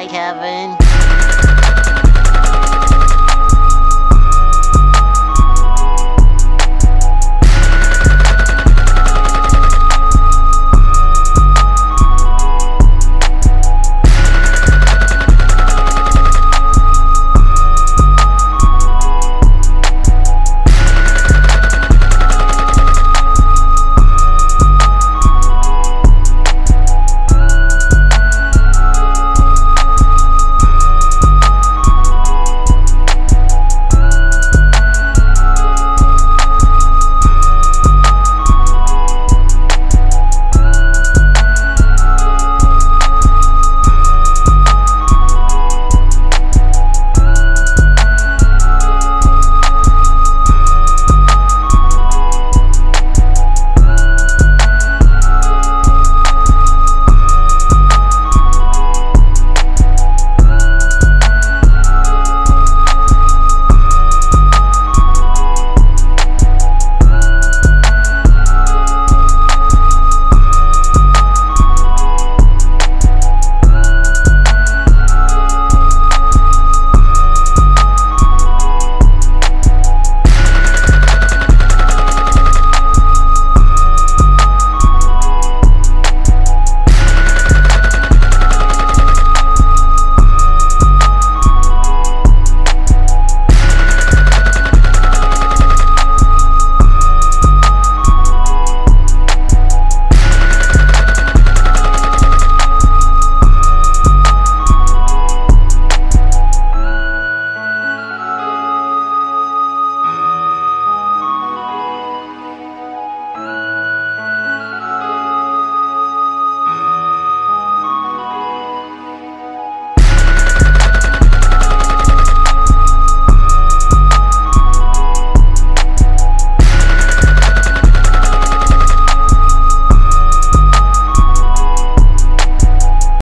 like heaven.